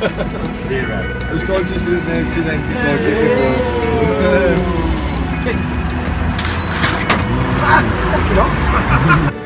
Zero. As long as it's an accident, you don't get No,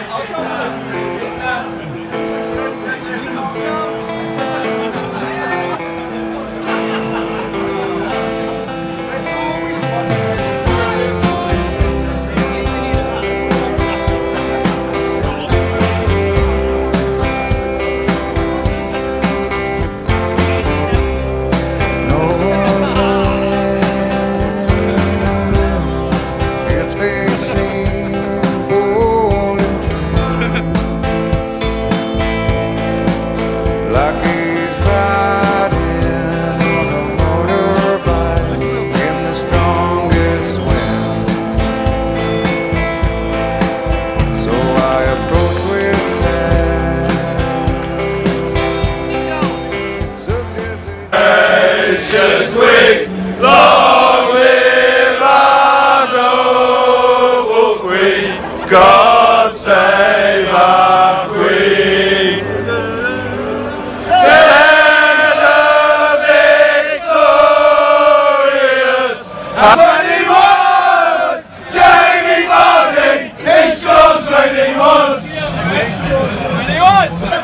아, Leões!